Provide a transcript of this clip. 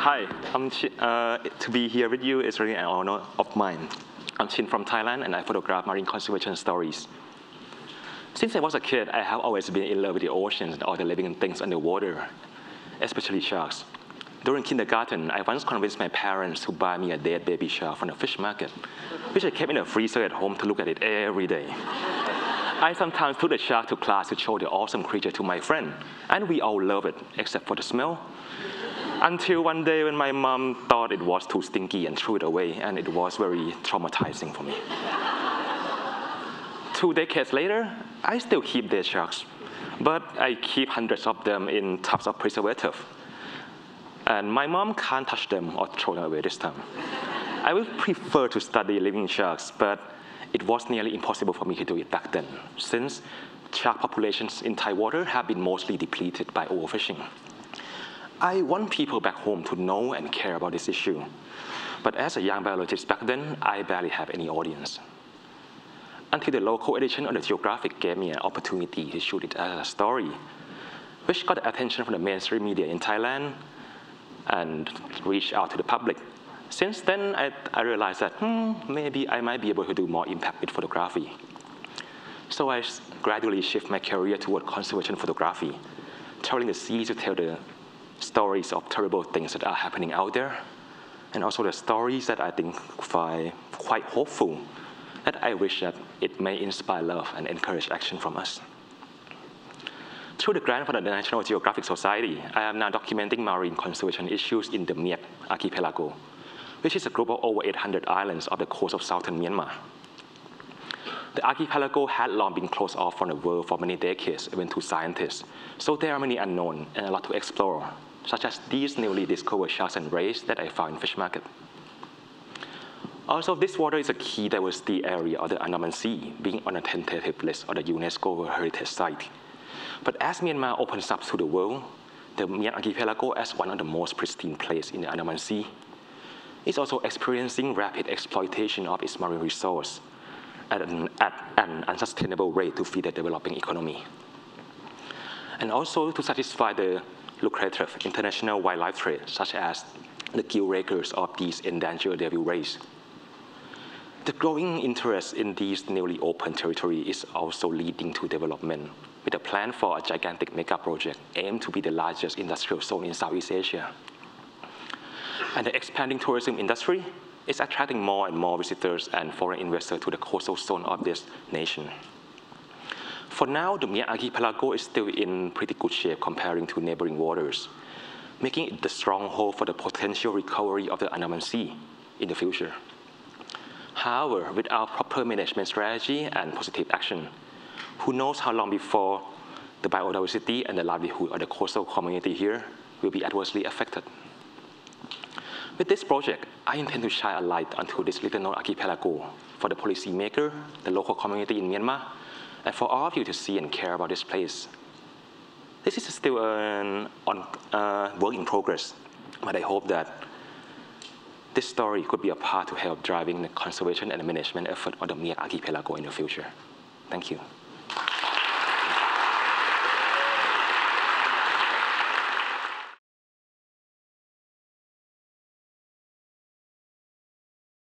Hi, I'm Chi- uh, to be here with you is really an honor of mine. I'm Shin from Thailand and I photograph marine conservation stories. Since I was a kid, I have always been in love with the oceans and all the living things underwater, especially sharks. During kindergarten, I once convinced my parents to buy me a dead baby shark from the fish market, which I kept in a freezer at home to look at it every day. I sometimes took the shark to class to show the awesome creature to my friend, and we all love it, except for the smell. Until one day when my mom thought it was too stinky and threw it away, and it was very traumatizing for me. Two decades later, I still keep dead sharks, but I keep hundreds of them in tubs of preservative. And my mom can't touch them or throw them away this time. I would prefer to study living sharks, but it was nearly impossible for me to do it back then, since shark populations in Thai water have been mostly depleted by overfishing. I want people back home to know and care about this issue. But as a young biologist back then, I barely have any audience. Until the local edition of the Geographic gave me an opportunity to shoot it as a story, which got attention from the mainstream media in Thailand and reached out to the public. Since then, I, I realized that hmm, maybe I might be able to do more impact with photography. So I gradually shift my career toward conservation photography, traveling the seas to tell the stories of terrible things that are happening out there, and also the stories that I think are quite hopeful, that I wish that it may inspire love and encourage action from us. Through the grant from the National Geographic Society, I am now documenting marine conservation issues in the Myeik archipelago, which is a group of over 800 islands off the coast of southern Myanmar. The archipelago had long been closed off from the world for many decades, even to scientists, so there are many unknown and a lot to explore, such as these newly discovered sharks and rays that I found in fish market. Also, this water is a key diversity area of the Andaman Sea, being on a tentative list of the UNESCO World Heritage Site. But as Myanmar opens up to the world, the Myeik Archipelago, as one of the most pristine places in the Andaman Sea, is also experiencing rapid exploitation of its marine resource at an, at an unsustainable rate to feed the developing economy. And also to satisfy the lucrative international wildlife trade, such as the gill rakers of these endangered devil rays. The growing interest in these newly open territory is also leading to development with a plan for a gigantic mega project aimed to be the largest industrial zone in Southeast Asia. And the expanding tourism industry is attracting more and more visitors and foreign investors to the coastal zone of this nation. For now, the Myeik archipelago is still in pretty good shape comparing to neighboring waters, making it the stronghold for the potential recovery of the Andaman Sea in the future. However, without proper management strategy and positive action, who knows how long before the biodiversity and the livelihood of the coastal community here will be adversely affected. With this project, I intend to shine a light onto this little known archipelago for the policymaker, the local community in Myanmar, and for all of you to see and care about this place. This is still an on, uh, work in progress, but I hope that this story could be a part to help driving the conservation and management effort of the Myeik archipelago in the future. Thank you.